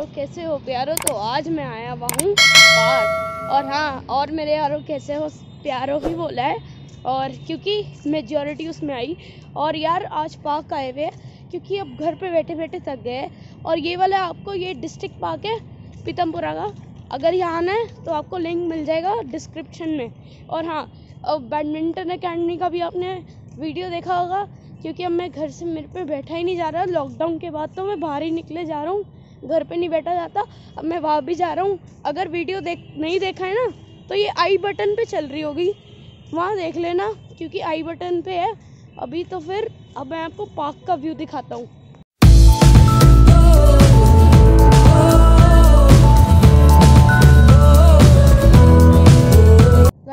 यारो कैसे हो? प्यारो तो आज मैं आया हुआ हूँ पार्क और हाँ और मेरे यारो कैसे हो? प्यारो ही बोला है। और क्योंकि मेजोरिटी उसमें आई। और यार, आज पार्क आए हुए क्योंकि अब घर पे बैठे बैठे थक गए और ये वाला आपको ये डिस्ट्रिक्ट पार्क है, पीतमपुरा का। अगर यहाँ आना है तो आपको लिंक मिल जाएगा डिस्क्रिप्शन में। और हाँ बैडमिंटन अकेडमी का भी आपने वीडियो देखा होगा। क्योंकि अब मैं घर से मेरे पे बैठा ही नहीं जा रहा। लॉकडाउन के बाद तो मैं बाहर ही निकले जा रहा हूँ। घर पे नहीं बैठा जाता। अब मैं वहाँ भी जा रहा हूँ। अगर वीडियो देख, नहीं देखा है ना तो ये आई बटन पे चल रही होगी। वहाँ देख लेना, क्योंकि आई बटन पे है। अभी तो फिर, अब मैं आपको पार्क का व्यू दिखाता हूँ।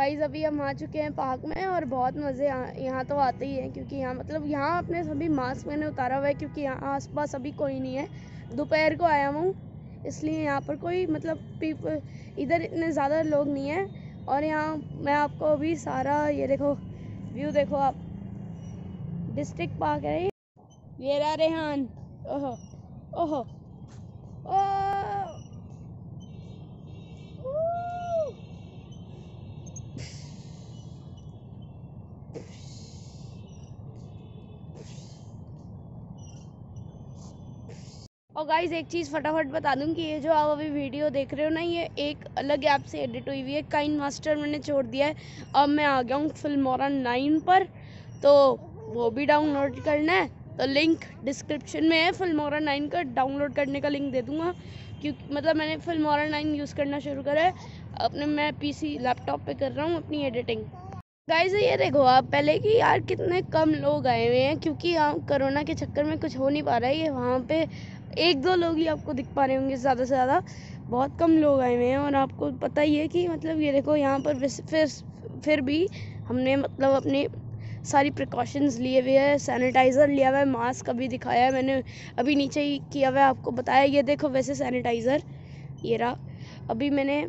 गाइस अभी हम आ चुके हैं पार्क में और बहुत मज़े यहाँ तो आते ही हैं क्योंकि यहाँ मतलब यहाँ अपने सभी मास्क मैंने उतारा हुआ है क्योंकि यहाँ आसपास अभी कोई नहीं है। दोपहर को आया हूँ, इसलिए यहाँ पर कोई मतलब पीपल इधर इतने ज़्यादा लोग नहीं हैं और यहाँ मैं आपको अभी सारा, ये देखो व्यू देखो आप। डिस्ट्रिक्ट पार्क है ये। रहा रेहान ओहो ओहो ओ और गाइज़ एक चीज़ फटाफट बता दूँ कि ये जो आप अभी वीडियो देख रहे हो ना, ये एक अलग ऐप से एडिट हुई हुई है। काइन मास्टर मैंने छोड़ दिया है। अब मैं आ गया हूँ फिल्मोरा नाइन पर। तो वो भी डाउनलोड करना है। तो लिंक डिस्क्रिप्शन में है फिल्मोरा नाइन का। डाउनलोड करने का लिंक दे दूँगा। क्योंकि मतलब मैंने फिल्मोरा नाइन यूज़ करना शुरू करा है। अपने मैं पीसी लैपटॉप पे कर रहा हूँ अपनी एडिटिंग गाइज़ ये देखो आप, पहले कि यार कितने कम लोग आए हुए हैं, क्योंकि यहाँ कोरोना के चक्कर में कुछ हो नहीं पा रहा है। ये वहाँ पे एक दो लोग ही आपको दिख पा रहे होंगे ज़्यादा से ज़्यादा। बहुत कम लोग आए हुए हैं और आपको पता ही है कि मतलब ये देखो, यहाँ पर फिर फिर भी हमने मतलब अपने सारी प्रिकॉशंस लिए हुए हैं सैनिटाइज़र लिया हुआ है मास्क अभी दिखाया है मैंने, अभी नीचे ही किया हुआ है, आपको बताया। ये देखो, वैसे सैनिटाइज़र ये रहा। अभी मैंने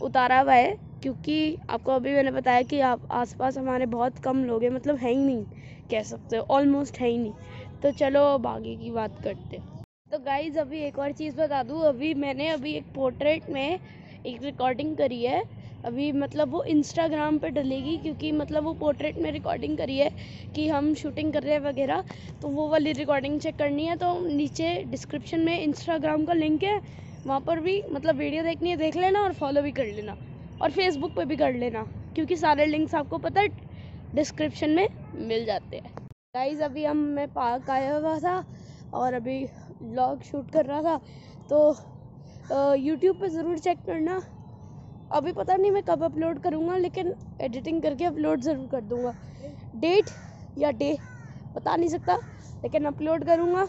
उतारा हुआ है क्योंकि आपको अभी मैंने बताया कि आप आसपास हमारे बहुत कम लोग हैं मतलब है ही नहीं, कह सकते हो ऑलमोस्ट है ही नहीं। तो चलो, अब आगे की बात करते हैं। तो गाइज़ अभी एक और चीज़ बता दूँ। अभी मैंने अभी एक पोर्ट्रेट में एक रिकॉर्डिंग करी है। अभी मतलब वो इंस्टाग्राम पे डलेगी क्योंकि मतलब वो पोर्ट्रेट में रिकॉर्डिंग करी है कि हम शूटिंग कर रहे हैं वगैरह। तो वो वाली रिकॉर्डिंग चेक करनी है। तो नीचे डिस्क्रिप्शन में इंस्टाग्राम का लिंक है। वहाँ पर भी मतलब वीडियो देखनी है, देख लेना और फॉलो भी कर लेना। और फेसबुक पे भी कर लेना, क्योंकि सारे लिंक्स आपको पता है डिस्क्रिप्शन में मिल जाते हैं। गाइज़ अभी हम, मैं पार्क आया हुआ था और अभी ब्लॉग शूट कर रहा था तो यूट्यूब पे ज़रूर चेक करना। अभी पता नहीं मैं कब अपलोड करूँगा, लेकिन एडिटिंग करके अपलोड ज़रूर कर दूँगा। डेट या डे बता नहीं सकता, लेकिन अपलोड करूँगा।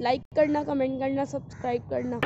लाइक करना कमेंट करना सब्सक्राइब करना।